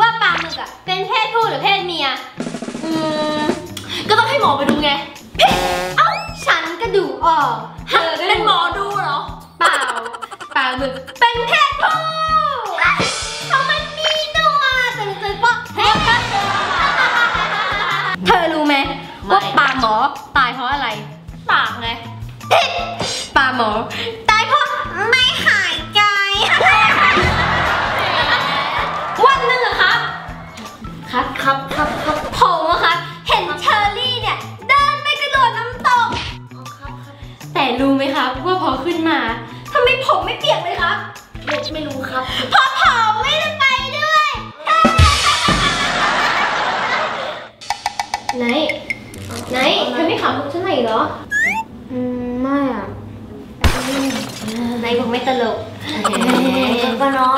ว่าปลาหมึกอะเป็นเพศผู้หรือเพศเมีย อืม ก็ต้องให้หมอไปดูไง เอ้า ฉันก็ดูออกเธอก็เป็นหมอดูเหรอ เปล่า ปลาหมึกเป็นเพศผู้เพราะมันมีหนวดตึงตึงปะเฮ้ยเธอรู้ไหมไม่ว่าปลาหมอตายเพราะอะไร ปากไงผิดปลาหมอตายเพราะไม่ ครับครับครับครับผมอะครับเห็นเชอรี่เนี่ยเดินไปกระโดดน้ำตก ครับครับแต่รู้ไหมครับว่าพอขึ้นมาทำไมผมไม่เปียกเลยครับไม่ไม่รู้ครับเพราะผมไม่ได้ไปด้วยไหนไหนเธอไม่ขำพวกฉันหน่อยเหรออืมไม่อะไหนบอกไม่ตลกก็นอน